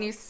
Can you